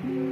Godlow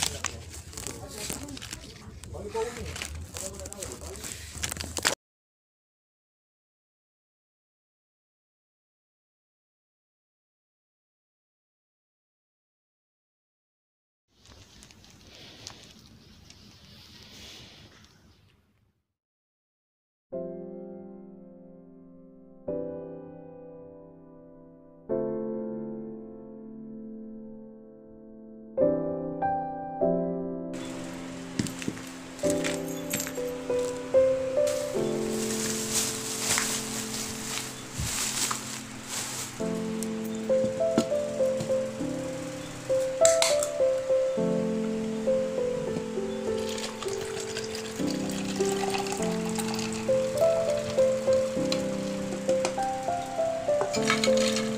Música